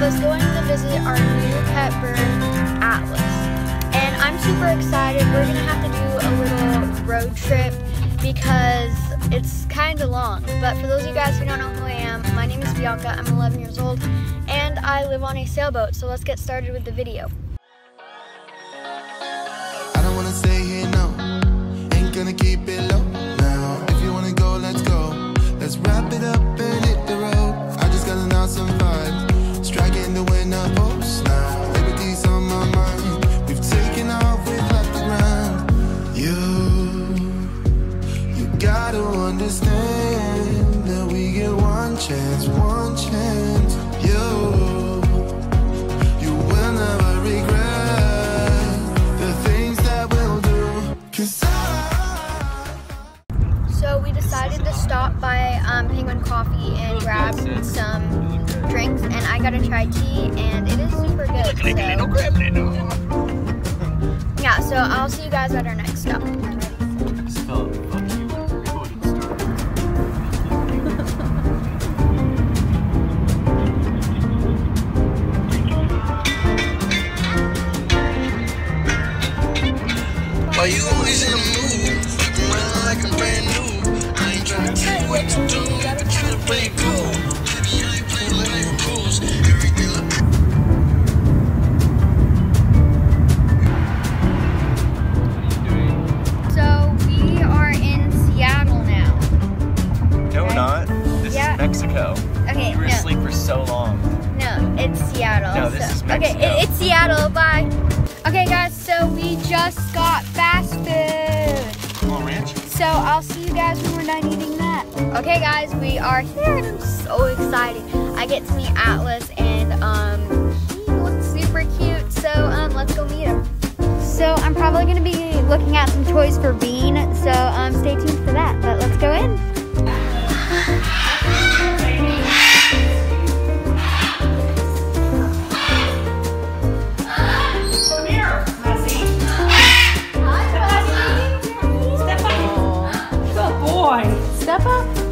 was going to visit our new pet bird, Atlas. And I'm super excited. We're gonna have to do a little road trip because it's kind of long. But for those of you guys who don't know who I am, my name is Bianca. I'm 11 years old and I live on a sailboat. So let's get started with the video. Stop by um, Penguin Coffee and grab some drinks, and I got a chai tea, and it is super good. So, yeah, so I'll see you guys at our next stop. Why you always in the mood? Around like I'm brand new. I ain't trying to tell you what to do, but you to play it cool. Baby, I ain't playing like April Everything look So we are in Seattle now. No, not. This Yeah. is Mexico. Okay, You were no. asleep for so long. No, it's Seattle. No, this so- is Okay, Mexico. it- it's Seattle. Bye. Okay, guys. So we just got fast food. Come on, Ranch. So I'll see you guys when we're done eating that. Okay, guys, we are here, and I'm so excited. I get to meet Atlas, and um, he looks super cute. So um, let's go meet him. So I'm probably gonna be looking at some toys for Bean. So um, stay tuned for that. But let's go in. Boy. Step up.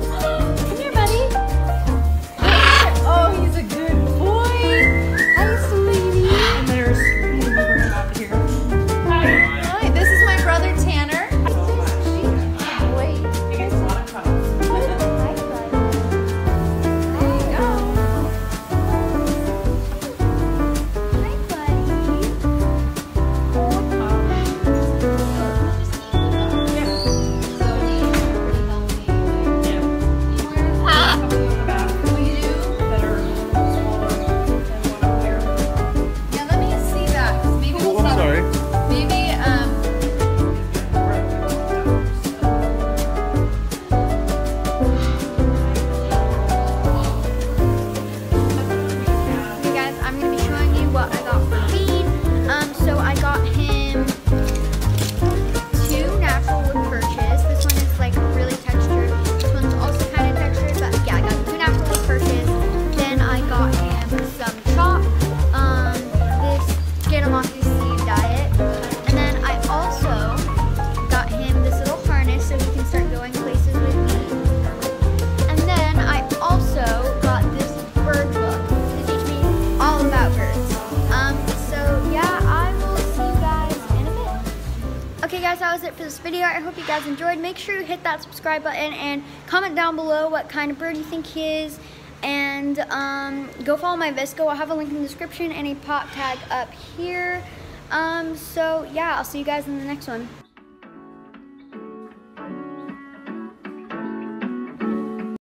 That was it for this video. I hope you guys enjoyed. Make sure you hit that subscribe button and comment down below what kind of bird you think he is. And um, go follow my VSCO. I'll have a link in the description and a pop tag up here. Um, so yeah, I'll see you guys in the next one.